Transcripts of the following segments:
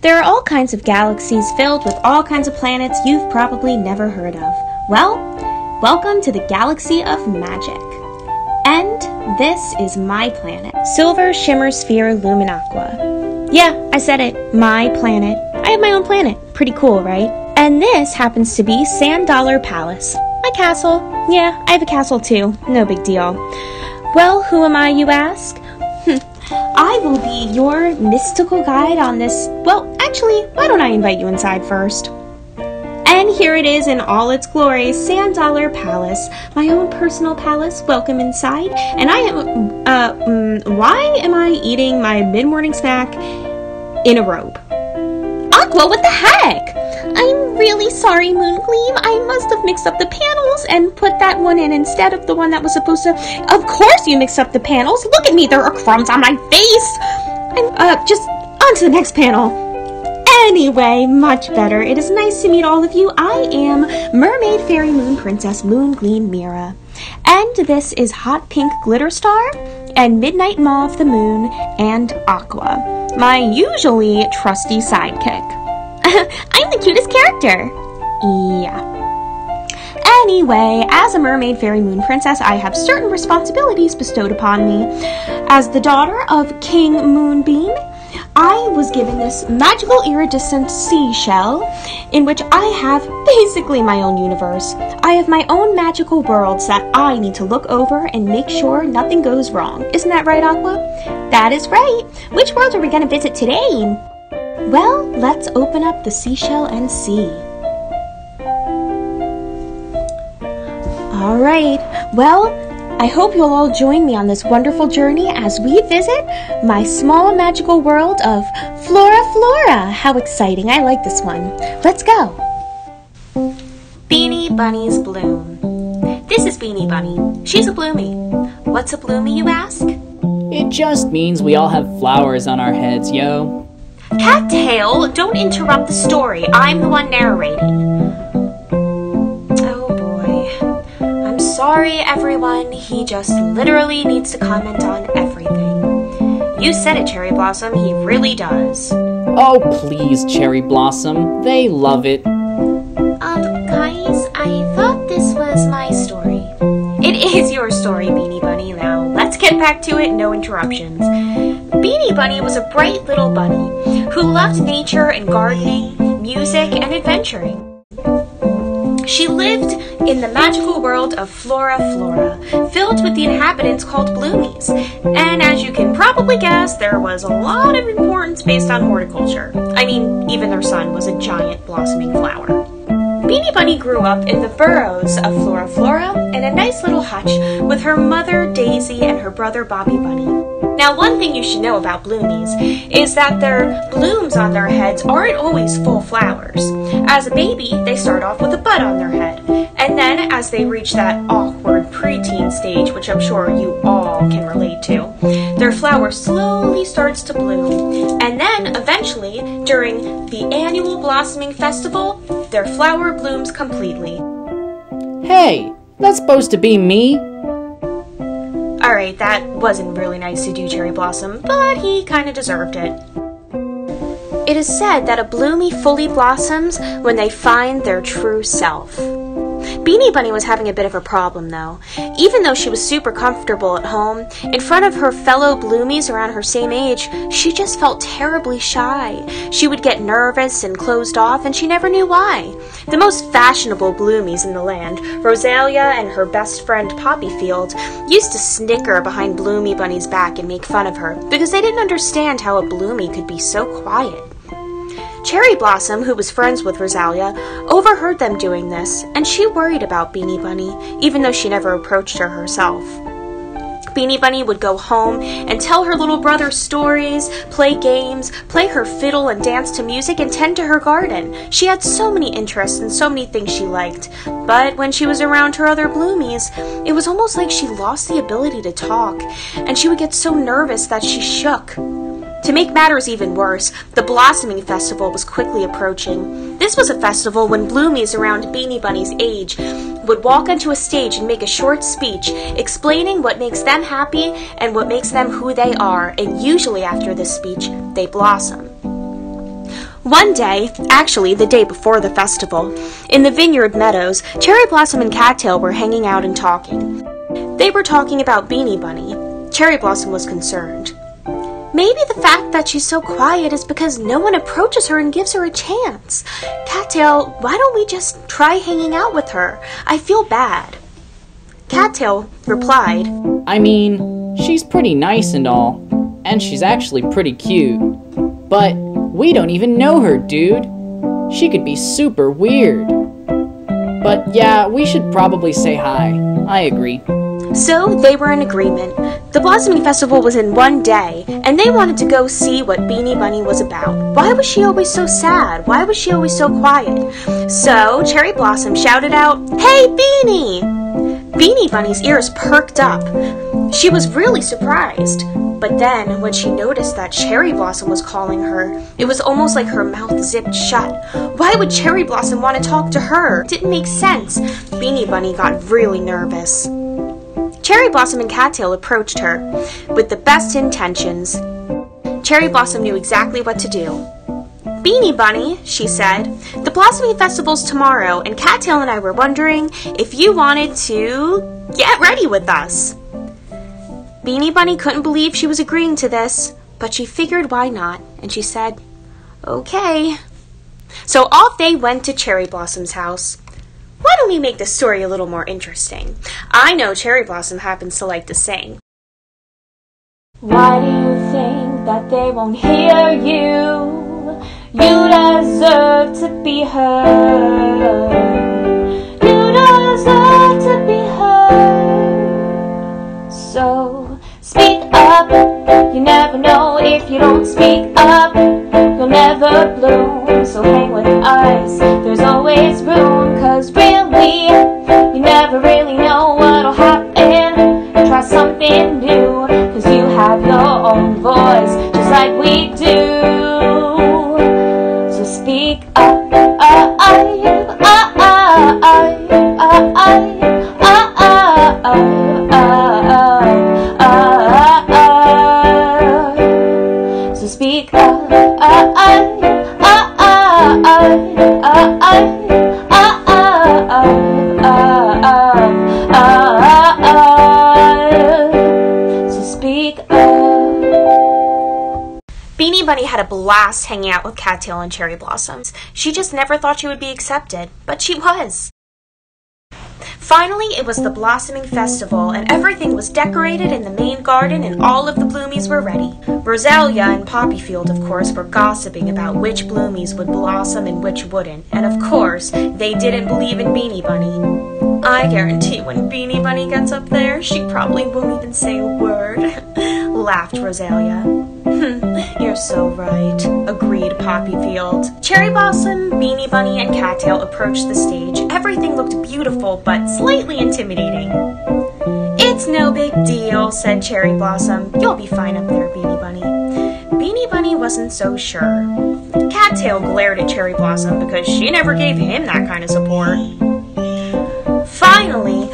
There are all kinds of galaxies filled with all kinds of planets you've probably never heard of. Well, welcome to the galaxy of magic. And this is my planet, Silver Shimmer Sphere Luminaqua. Yeah, I said it, my planet. I have my own planet. Pretty cool, right? And this happens to be Sand Dollar Palace. My castle. Yeah, I have a castle too. No big deal. Well, who am I, you ask? I will be your mystical guide on this. Well, actually, why don't I invite you inside first? And here it is in all its glory, Sand Dollar Palace, my own personal palace. Welcome inside. And I am, uh, mm, why am I eating my mid-morning snack in a robe? Aqua, what the heck? I'm really sorry, Moongleam. I must have mixed up the panels and put that one in instead of the one that was supposed to. Of course, you mixed up the panels. Look at me, there are crumbs on my face. And uh, just on to the next panel. Anyway, much better. It is nice to meet all of you. I am Mermaid Fairy Moon Princess Moongleam Mira. And this is Hot Pink Glitter Star and Midnight Mauve the Moon and Aqua, my usually trusty sidekick. I'm the cutest character. Yeah. Anyway, as a mermaid fairy moon princess, I have certain responsibilities bestowed upon me. As the daughter of King Moonbeam, I was given this magical iridescent seashell in which I have basically my own universe. I have my own magical worlds that I need to look over and make sure nothing goes wrong. Isn't that right, Aqua? That is right. Which world are we going to visit today? Well, let's open up the seashell and see. All right. Well, I hope you'll all join me on this wonderful journey as we visit my small magical world of Flora Flora. How exciting! I like this one. Let's go. Beanie Bunny's Bloom. This is Beanie Bunny. She's a bloomy. What's a bloomy, you ask? It just means we all have flowers on our heads, yo. Cattail, don't interrupt the story. I'm the one narrating. Oh boy. I'm sorry, everyone. He just literally needs to comment on everything. You said it, Cherry Blossom. He really does. Oh, please, Cherry Blossom. They love it. Um, guys, I thought this was my story. It is your story, Beanie Bunny. Now, let's get back to it, no interruptions. Beanie Bunny was a bright little bunny who loved nature and gardening, music, and adventuring. She lived in the magical world of Flora Flora, filled with the inhabitants called Bloomies. And as you can probably guess, there was a lot of importance based on horticulture. I mean, even their sun was a giant blossoming flower. Beanie Bunny grew up in the burrows of Flora Flora in a nice little hutch with her mother Daisy and her brother Bobby Bunny. Now, one thing you should know about bloomies is that their blooms on their heads aren't always full flowers. As a baby, they start off with a bud on their head, and then as they reach that awkward preteen stage, which I'm sure you all can relate to, their flower slowly starts to bloom, and then eventually, during the annual blossoming festival, their flower blooms completely. Hey, that's supposed to be me. Alright, that wasn't really nice to do, Cherry Blossom, but he kinda deserved it. It is said that a bloomy fully blossoms when they find their true self. Beanie Bunny was having a bit of a problem though. Even though she was super comfortable at home, in front of her fellow bloomies around her same age, she just felt terribly shy. She would get nervous and closed off, and she never knew why. The most fashionable bloomies in the land, Rosalia and her best friend Poppyfield, used to snicker behind Bloomy Bunny's back and make fun of her because they didn't understand how a bloomy could be so quiet. Cherry Blossom, who was friends with Rosalia, overheard them doing this, and she worried about Beanie Bunny, even though she never approached her herself. Beanie Bunny would go home and tell her little brother stories, play games, play her fiddle and dance to music, and tend to her garden. She had so many interests and so many things she liked. But when she was around her other bloomies, it was almost like she lost the ability to talk, and she would get so nervous that she shook. To make matters even worse, the Blossoming Festival was quickly approaching. This was a festival when bloomies around Beanie Bunny's age would walk onto a stage and make a short speech explaining what makes them happy and what makes them who they are, and usually after this speech, they blossom. One day, actually the day before the festival, in the vineyard meadows, Cherry Blossom and Cattail were hanging out and talking. They were talking about Beanie Bunny. Cherry Blossom was concerned. Maybe the fact that she's so quiet is because no one approaches her and gives her a chance. Cattail, why don't we just try hanging out with her? I feel bad. Cattail replied, I mean, she's pretty nice and all, and she's actually pretty cute. But we don't even know her, dude. She could be super weird. But yeah, we should probably say hi. I agree. So they were in agreement. The Blossoming Festival was in one day, and they wanted to go see what Beanie Bunny was about. Why was she always so sad? Why was she always so quiet? So Cherry Blossom shouted out, Hey, Beanie! Beanie Bunny's ears perked up. She was really surprised. But then, when she noticed that Cherry Blossom was calling her, it was almost like her mouth zipped shut. Why would Cherry Blossom want to talk to her? Didn't make sense. Beanie Bunny got really nervous. Cherry Blossom and Cattail approached her with the best intentions. Cherry Blossom knew exactly what to do. Beanie Bunny, she said, the Blossoming Festival's tomorrow, and Cattail and I were wondering if you wanted to get ready with us. Beanie Bunny couldn't believe she was agreeing to this, but she figured why not, and she said, Okay. So off they went to Cherry Blossom's house. Why don't we make the story a little more interesting? I know Cherry Blossom happens to like to sing. Why do you think that they won't hear you? You deserve to be heard. You deserve to be heard. So speak up. You never know if you don't speak up. You'll never bloom. So hang with us. There's always room. Really, you had a blast hanging out with Cattail and Cherry Blossoms. She just never thought she would be accepted, but she was. Finally, it was the Blossoming Festival, and everything was decorated in the main garden, and all of the bloomies were ready. Rosalia and Poppyfield, of course, were gossiping about which bloomies would blossom and which wouldn't, and of course, they didn't believe in Beanie Bunny. I guarantee when Beanie Bunny gets up there, she probably won't even say a word, laughed Rosalia. Hmm, you're so right, agreed Poppyfield. Cherry Blossom, Beanie Bunny, and Cattail approached the stage. Everything looked beautiful, but slightly intimidating. It's no big deal, said Cherry Blossom. You'll be fine up there, Beanie Bunny. Beanie Bunny wasn't so sure. Cattail glared at Cherry Blossom because she never gave him that kind of support. Finally,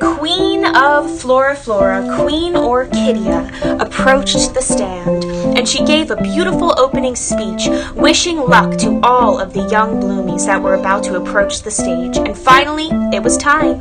Queen of Flora Flora, Queen Orchidia, approached the stand, and she gave a beautiful opening speech, wishing luck to all of the young bloomies that were about to approach the stage. And finally, it was time.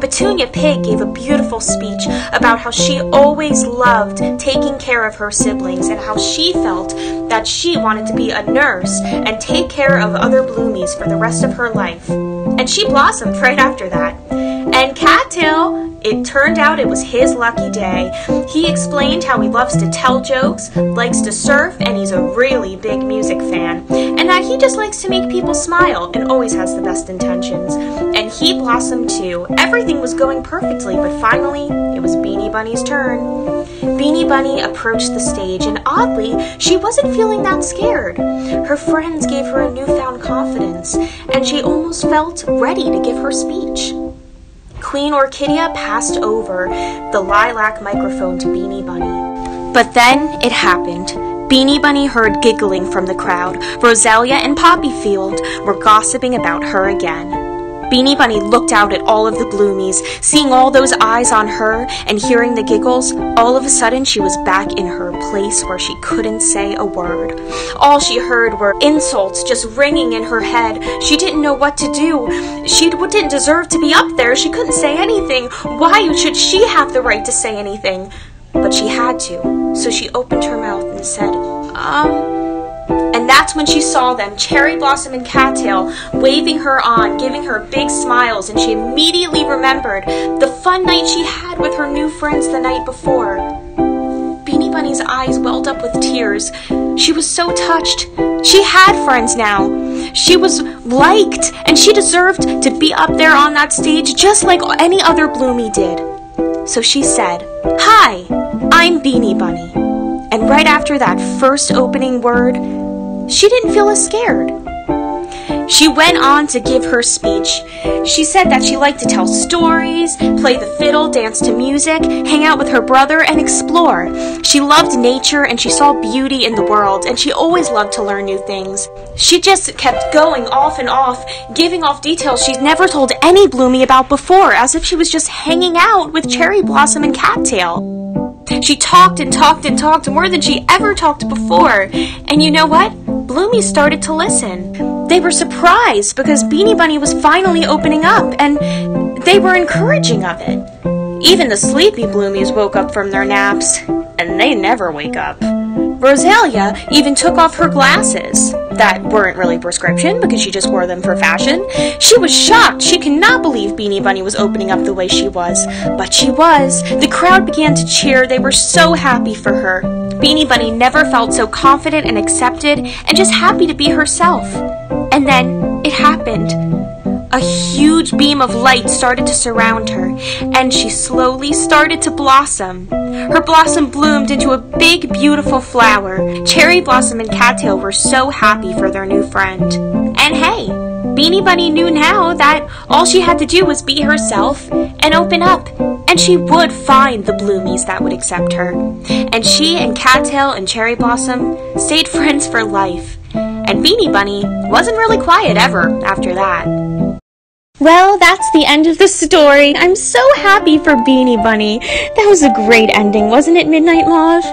Petunia Pig gave a beautiful speech about how she always loved taking care of her siblings and how she felt that she wanted to be a nurse and take care of other bloomies for the rest of her life. And she blossomed right after that. And Cattail, it turned out it was his lucky day. He explained how he loves to tell jokes, likes to surf, and he's a really big music fan. And that he just likes to make people smile and always has the best intentions. And he blossomed too. Everything was going perfectly, but finally, it was Beanie Bunny's turn. Beanie Bunny approached the stage, and oddly, she wasn't feeling that scared. Her friends gave her a newfound confidence, and she almost felt ready to give her speech. Queen Orchidia passed over the lilac microphone to Beanie Bunny. But then it happened. Beanie Bunny heard giggling from the crowd. Rosalia and Poppyfield were gossiping about her again. Beanie Bunny looked out at all of the bloomies, seeing all those eyes on her and hearing the giggles. All of a sudden, she was back in her place where she couldn't say a word. All she heard were insults just ringing in her head. She didn't know what to do. She didn't deserve to be up there. She couldn't say anything. Why should she have the right to say anything? But she had to. So she opened her mouth and said, Um, that's when she saw them, Cherry Blossom and Cattail, waving her on, giving her big smiles, and she immediately remembered the fun night she had with her new friends the night before. Beanie Bunny's eyes welled up with tears. She was so touched. She had friends now. She was liked, and she deserved to be up there on that stage just like any other Bloomy did. So she said, Hi, I'm Beanie Bunny. And right after that first opening word, she didn't feel as scared. She went on to give her speech. She said that she liked to tell stories, play the fiddle, dance to music, hang out with her brother, and explore. She loved nature and she saw beauty in the world, and she always loved to learn new things. She just kept going off and off, giving off details she'd never told any Bloomy about before, as if she was just hanging out with Cherry Blossom and Cattail. She talked and talked and talked more than she ever talked before. And you know what? Bloomy started to listen. They were surprised because Beanie Bunny was finally opening up and they were encouraging of it. Even the sleepy Bloomies woke up from their naps, and they never wake up. Rosalia even took off her glasses that weren't really prescription because she just wore them for fashion. She was shocked. She could not believe Beanie Bunny was opening up the way she was. But she was. The crowd began to cheer. They were so happy for her. Beanie Bunny never felt so confident and accepted and just happy to be herself. And then it happened. A huge beam of light started to surround her, and she slowly started to blossom. Her blossom bloomed into a big, beautiful flower. Cherry Blossom and Cattail were so happy for their new friend. And hey, Beanie Bunny knew now that all she had to do was be herself and open up, and she would find the bloomies that would accept her. And she and Cattail and Cherry Blossom stayed friends for life. And Beanie Bunny wasn't really quiet ever after that. Well, that's the end of the story. I'm so happy for Beanie Bunny. That was a great ending, wasn't it, Midnight Mauve?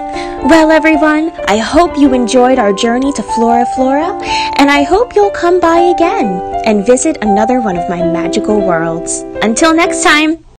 Well, everyone, I hope you enjoyed our journey to Flora Flora, and I hope you'll come by again and visit another one of my magical worlds. Until next time!